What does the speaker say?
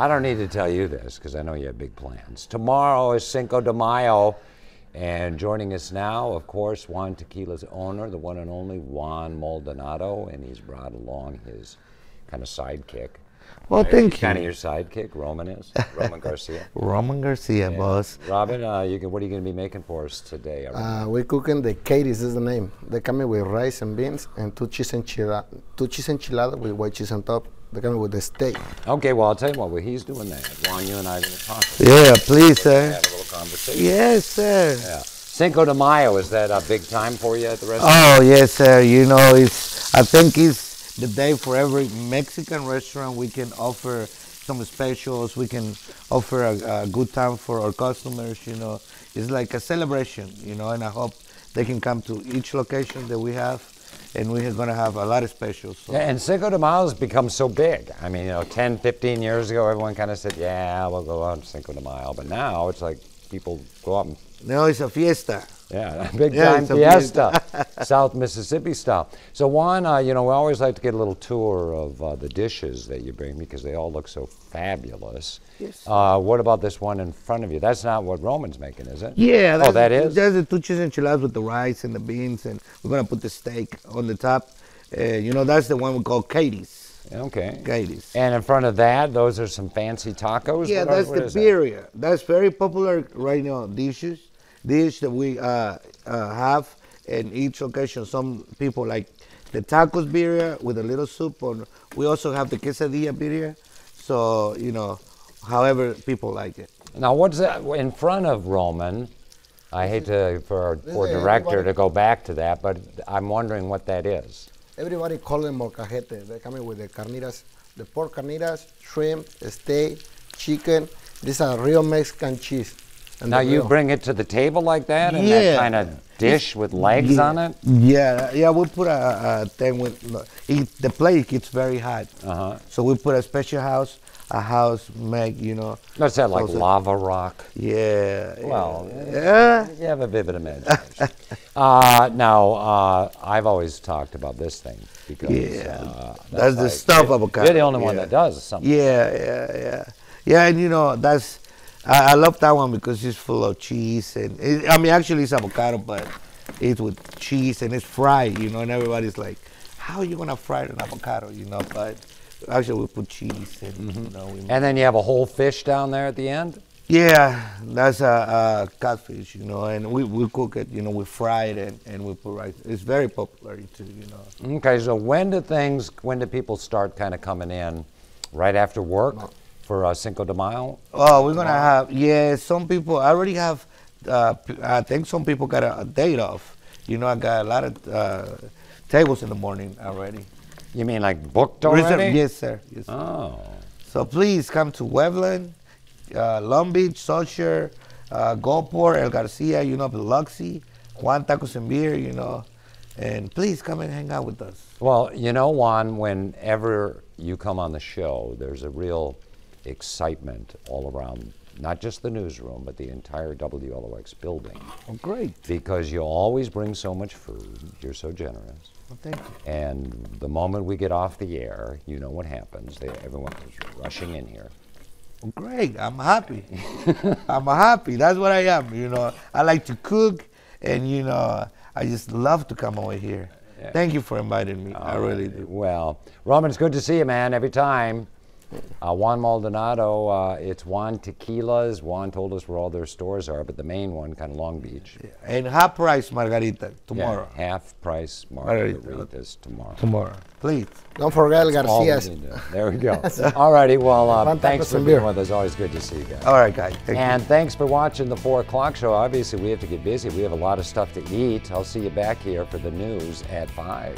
I don't need to tell you this because I know you have big plans. Tomorrow is Cinco de Mayo, and joining us now, of course, Juan Tequila's owner, the one and only Juan Maldonado, and he's brought along his kind of sidekick. Well, thank you. Kind of your sidekick, Roman is Roman Garcia. Roman Garcia, boss. Robin, uh, you can, what are you going to be making for us today? Uh, we're cooking the Katie's is the name. They come in with rice and beans and two cheese enchilada, two cheese enchiladas with white cheese on top. They come in with the steak. okay, well, I'll tell you what, well, he's doing that. Juan, you and I are going to talk. Yeah, please, sir. Have a little conversation. Yes, sir. Yeah. Cinco de Mayo, is that a big time for you at the restaurant? Oh, yes, sir. You know, it's. I think it's the day for every Mexican restaurant. We can offer some specials. We can offer a, a good time for our customers. You know, it's like a celebration. You know, and I hope they can come to each location that we have, and we're gonna have a lot of specials. So. Yeah, and Cinco de Mayo has become so big. I mean, you know, 10, 15 years ago, everyone kind of said, yeah, we'll go on Cinco de Mayo. But now it's like people go out and, No, it's a fiesta. Yeah, big time fiesta, South Mississippi style. So, Juan, uh, you know, we always like to get a little tour of uh, the dishes that you bring because they all look so fabulous. Yes. Uh, what about this one in front of you? That's not what Roman's making, is it? Yeah. Oh, that is? There's the two cheese enchiladas with the rice and the beans, and we're gonna put the steak on the top. Uh, you know, that's the one we call Katie's. Okay. Katie's. And in front of that, those are some fancy tacos? Yeah, What are- that's what the is that? birria. That's very popular right now. Dishes, dish that we uh, uh, have in each occasion. Some people like the tacos birria with a little soup. On we also have the quesadilla birria. So you know, however people like it. Now, what's that in front of Roman? I hate to for our poor director to go back to that, but I'm wondering what that is. Everybody call them molcajete. They come in with the carnitas, the pork carnitas, shrimp, steak, chicken. These are real Mexican cheese. And Now you bring it to the table like that that Yeah. kind of dish with legs yeah. on it. Yeah, yeah. We put a, a thing with it, the plate gets very hot. Uh-huh. So we put a special house, a house make you know. What's that like lava rock? Yeah. Well, yeah. You have a vivid imagination. uh, now, uh, I've always talked about this thing because Yeah, uh, that's the like- stuff of a. You're the only one that does something. Yeah, yeah, yeah, yeah. And you know that's I, I love that one because it's full of cheese and it, I mean actually it's avocado, but it's with cheese and it's fried. You know, and everybody's like, "How are you gonna fry an avocado?" You know, but actually we put cheese and you mm-hmm. know we. And then you have a whole fish down there at the end. Yeah, that's a, a catfish, you know, and we, we cook it, you know, we fry it and, and we put rice. It's very popular too, you know. Okay, so when do things, when do people start kind of coming in? Right after work for uh, Cinco de Mayo? Oh, we're gonna have yeah. Some people I already have. Uh, I think some people got a, a date off. You know, I got a lot of uh, tables in the morning already. You mean like booked already? yes, sir. Yes, sir. Oh. So please come to Webland, uh, Long Beach, Saucier, uh, Gulfport, El Garcia. You know, Biloxi, Juan Tacos and Beer. You know, and please come and hang out with us. Well, you know, Juan, whenever you come on the show, there's a real excitement all around, not just the newsroom, but the entire WLOX building. Oh, great. Because you always bring so much food, you're so generous. Well, thank you. And the moment we get off the air, you know what happens. They, everyone is rushing in here. Well, great. I'm happy. I'm happy. That's what I am. You know, I like to cook, and you know, I just love to come over here. Thank you for inviting me. I really do. Well, Roman, it's good to see you, man, every time. Uh, Juan Maldonado, uh, it's Juan Tequilas. Juan told us where all their stores are, but the main one, kind of Long Beach. And half price margarita Yeah, tomorrow. half price Margarita. margaritas tomorrow. Tomorrow, please. Don't forget El All we Garcia's. need to- There we go. All righty. Well, uh, thanks for and being beer. with us. Always good to see you guys. All right, guys. Thank you. And thanks for watching the 4 o'clock show. Obviously, we have to get busy. We have a lot of stuff to eat. I'll see you back here for the news at 5.